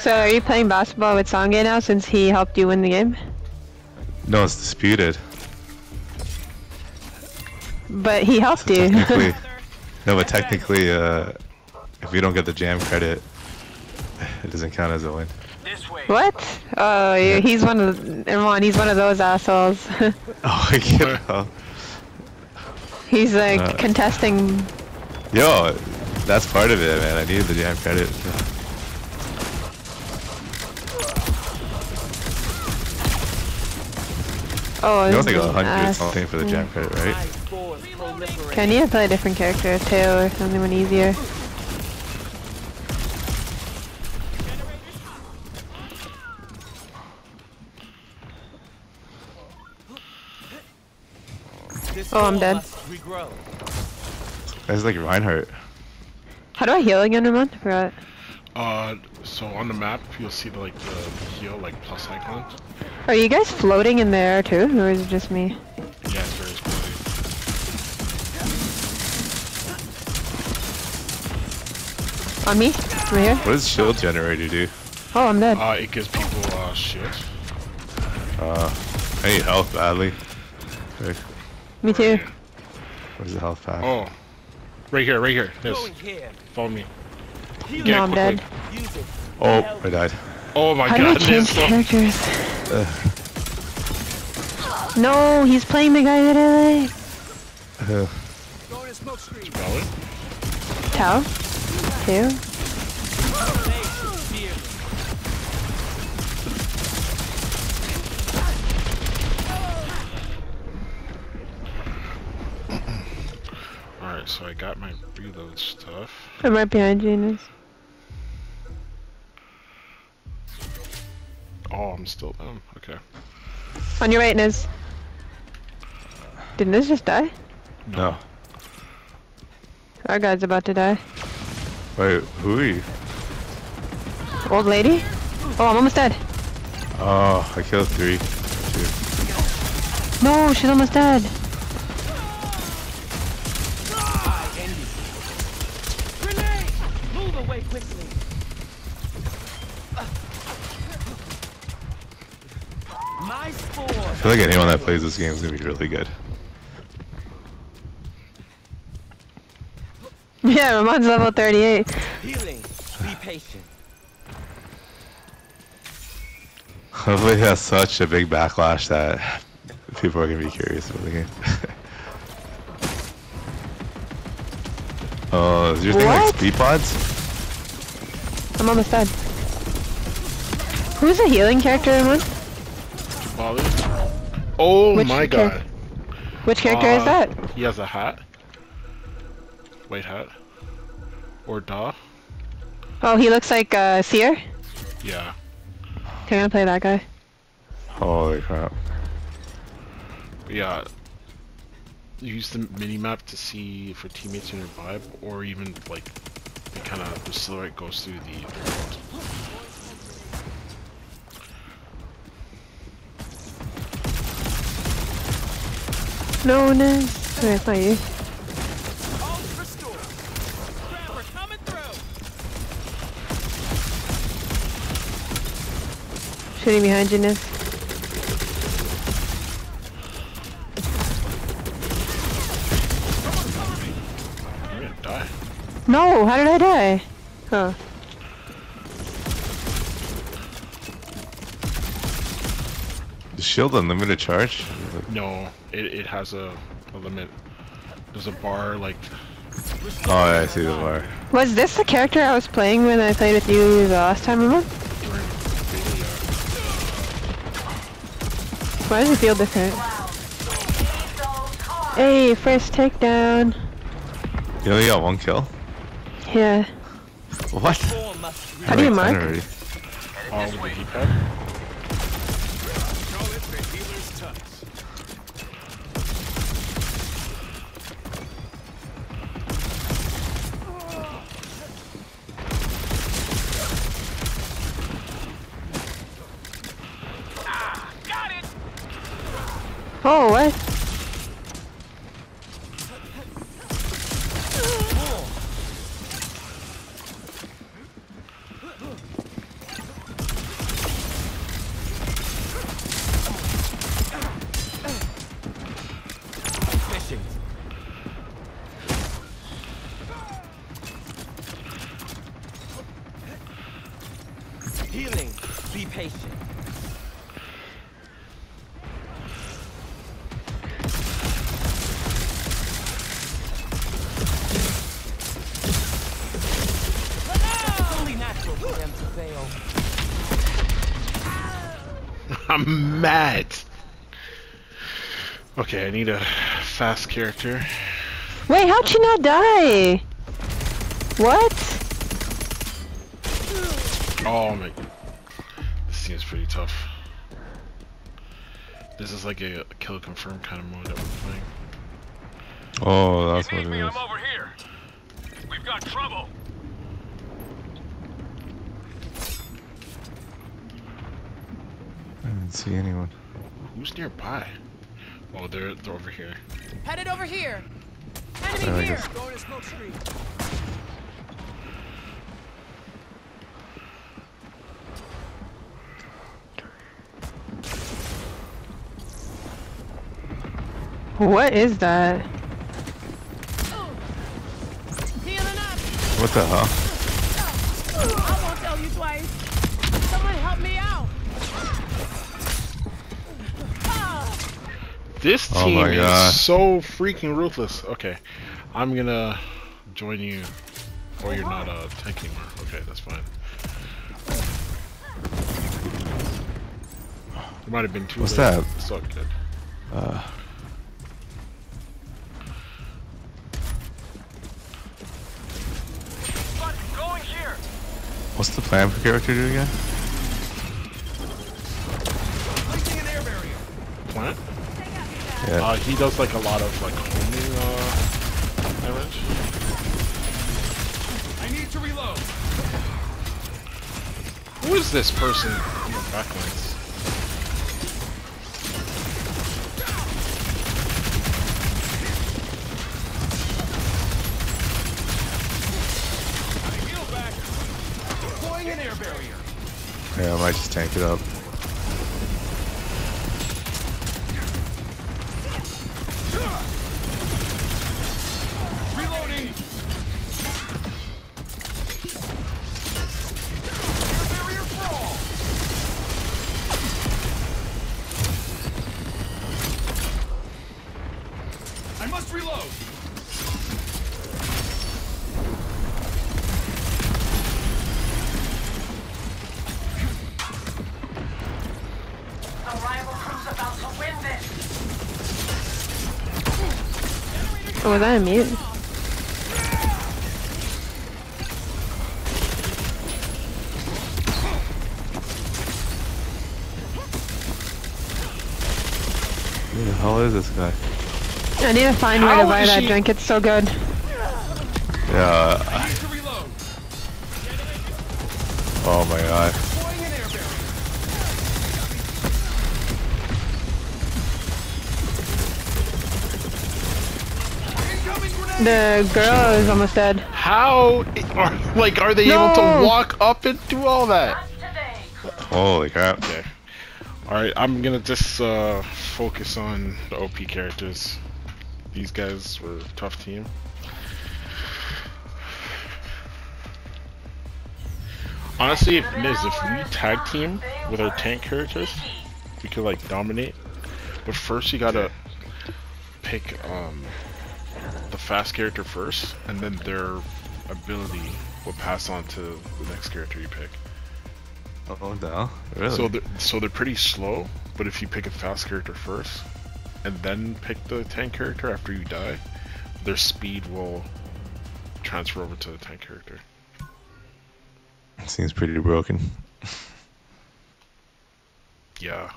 So are you playing basketball with Sange now since he helped you win the game? No, it's disputed. But he helped So you. no, but technically, uh, if we don't get the jam credit, it doesn't count as a win. what? Oh, yeah. he's one of Irman, he's one of those assholes. Oh, I get know. he's like Uh, contesting. Yo, that's part of it, man. I need the jam credit. Oh, You don't this think is a hundred ass. something for the mm. jam credit, right? Can you play a different character, Tail or something one easier? Oh, I'm dead. That's like Reinhardt. How do I heal again, Irman? I forgot. Uh, so on the map, you'll see the, like the heal like plus icon. Are you guys floating in the air too, or is it just me? Yeah, it's very exploding. On me? Right here? What does shield generator do? Oh, I'm dead. Uh, it gives people uh shield. Uh, I need health badly. Okay, me too. Where's the health pack? Oh, right here, right here. This. Follow me. Get No, I'm dead. Oh, I died. Oh my How do I god, change this. characters? No, he's playing the guy that I like. Uh, Valid? Tao? Two? Alright, so I got my reload stuff. I'm right behind you, Ines. Oh, I'm still down. Okay. On your right, Niz. Did Niz just die? no. Our guy's about to die. Wait, who are you? Old lady? Oh, I'm almost dead. Oh, I killed three. Two. No, she's almost dead. Move away quickly. My spore. I feel like anyone that plays this game is gonna be really good. Yeah, Ramon's level 38. Healing. Be patient. Hopefully, it has such a big backlash that people are gonna be curious about the game. oh, is your thing like speed pods? I'm almost dead. Who's the healing character, Ramon? Volley. Oh Which my char- god. Which character is Uh, that? He has a hat. White hat. Or da. Oh, he looks like uh, Seer? Yeah. Okay, I'm gonna play that guy. Holy crap! Yeah. Use the mini map to see if your teammates can revive, or even like the kind of the silhouette goes through the No, Niz. Wait, it's not you. Shooting behind you, Niz. No, how did I die? Huh. Is shield unlimited charge? No, it, it has a, a limit. There's a bar like Oh, yeah, I see the bar. Was this the character I was playing when I played with you the last time, Ramon? during really, Why does it feel different? Hey, first takedown. You only got one kill? Yeah. What? Spore must How do you Like mark? 10 already. Oh, with the D-pad. Oh, what? I'm mad. Okay, I need a fast character. Wait, how'd she not die? What? Oh my. This seems pretty tough. This is like a, kill confirm kind of mode that we're playing. Oh, that's You what need it me. I'm over here. We've got trouble. Didn't see anyone. Who's nearby? Oh, they're, they're over here. Headed over here. I Enemy here. Going to smoke screen. What is that? Healing up. What the hell? This Oh team my God. is so freaking ruthless. Okay, I'm gonna join you. Oh, you're not a tank anymore. Okay, that's fine. It might have been too What's late. that? It's all good. Uh, But going here. what's the plan for character do again? Yeah. Uh, he does like a lot of like homing uh, damage. I need to reload. Who is this person in the backlinks? Heal back. Deploying an air barrier. Yeah, I might just tank it up. Oh, was I on mute? Who the hell is this guy? I need to find where How to buy that drink. It's so good. Yeah. I need to reload. Oh my god. The girl is almost dead. How are like are they able to walk up and do all that? Holy crap. Okay. Alright, I'm gonna just uh, focus on the OP characters. These guys were a tough team. Honestly, if Niz, if we tag team with our tank characters, we could like dominate. But first you gotta pick um the fast character first, and then their ability will pass on to the next character you pick. Oh, hell? Really? So they're, so they're pretty slow, but if you pick a fast character first, and then pick the tank character after you die, their speed will transfer over to the tank character. Seems pretty broken. Yeah.